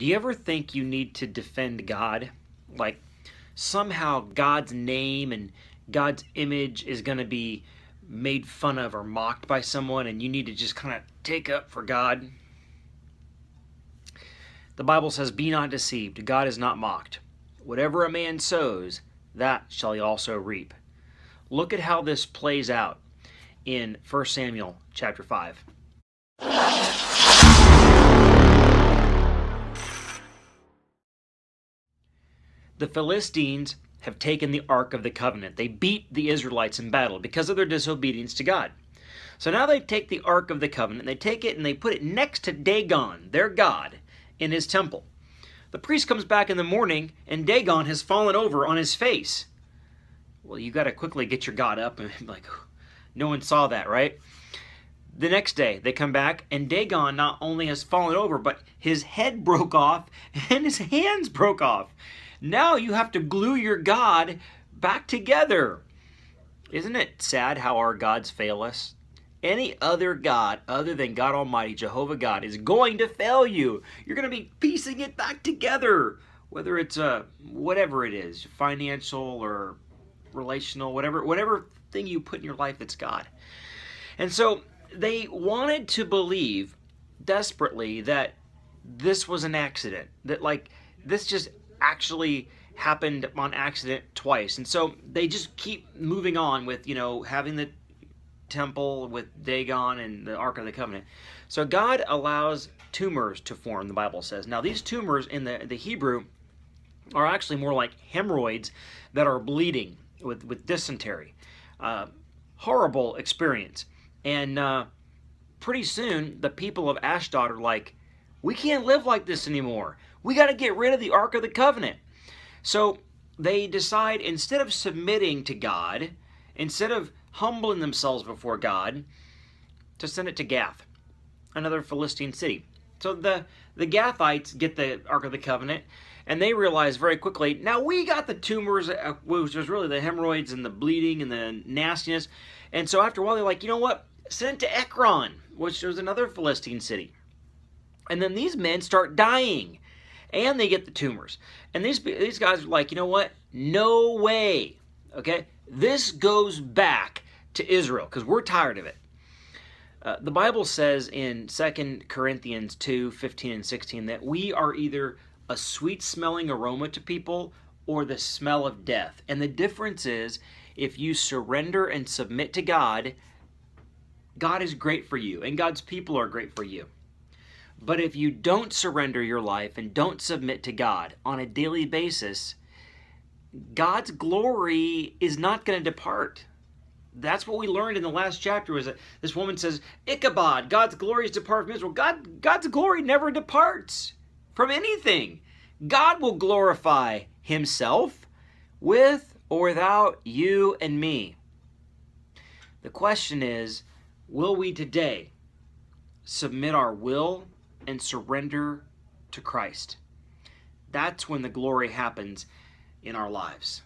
Do you ever think you need to defend God? Like somehow God's name and God's image is going to be made fun of or mocked by someone and you need to just kind of take up for God? The Bible says, Be not deceived, God is not mocked. Whatever a man sows, that shall he also reap. Look at how this plays out in 1 Samuel chapter 5. The Philistines have taken the Ark of the Covenant. They beat the Israelites in battle because of their disobedience to God. So now they take the Ark of the Covenant, they take it and they put it next to Dagon, their God, in his temple. The priest comes back in the morning and Dagon has fallen over on his face. Well, you got to quickly get your God up and like, no one saw that, right? The next day, they come back, and Dagon not only has fallen over, but his head broke off and his hands broke off. Now you have to glue your God back together. Isn't it sad how our gods fail us? Any other God other than God Almighty, Jehovah God, is going to fail you. You're going to be piecing it back together, whether it's a uh, whatever it is, financial or relational, whatever whatever thing you put in your life that's God. And so they wanted to believe desperately that this was an accident, that like this just actually happened on accident twice. And so they just keep moving on with, you know, having the temple with Dagon and the Ark of the Covenant. So God allows tumors to form, the Bible says. Now, these tumors in the, the Hebrew are actually more like hemorrhoids that are bleeding with, with dysentery. Uh, horrible experience. And uh, pretty soon, the people of Ashdod are like, we can't live like this anymore. We got to get rid of the Ark of the Covenant. So they decide instead of submitting to God, instead of humbling themselves before God, to send it to Gath, another Philistine city. So the, the Gathites get the Ark of the Covenant, and they realize very quickly, now we got the tumors, uh, which was really the hemorrhoids and the bleeding and the nastiness. And so after a while, they're like, you know what? Send it to Ekron, which was another Philistine city. And then these men start dying and they get the tumors. And these these guys are like, you know what? No way. Okay, this goes back to Israel because we're tired of it. Uh, the Bible says in 2 Corinthians 2 15 and 16 that we are either a sweet smelling aroma to people or the smell of death. And the difference is if you surrender and submit to God, God is great for you and God's people are great for you. But if you don't surrender your life and don't submit to God on a daily basis, God's glory is not going to depart. That's what we learned in the last chapter was that this woman says, Ichabod, God's glory is depart from Israel. God, God's glory never departs from anything. God will glorify himself with or without you and me. The question is, will we today submit our will and surrender to Christ. That's when the glory happens in our lives.